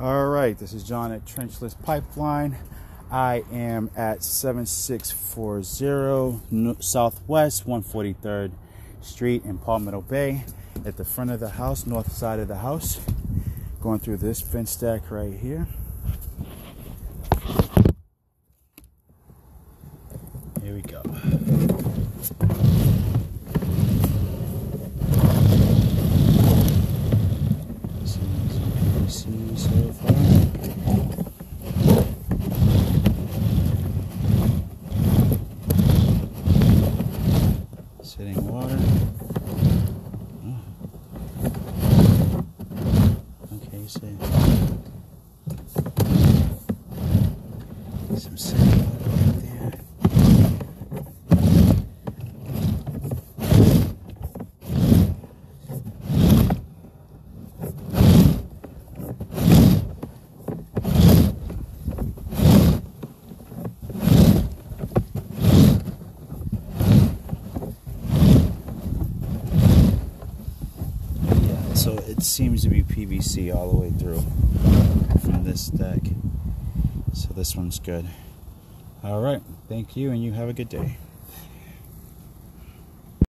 All right, this is John at Trenchless Pipe Lining. I am at 7640 Southwest 143rd Street in Palmetto Bay at the front of the house, north side of the house. Going through this fence stack right here. Here we go. Sitting water. Oh. Okay, so some sitting water right there. Yeah, so it seems to be PVC all the way through from this deck. So this one's good. All right, thank you, and you have a good day.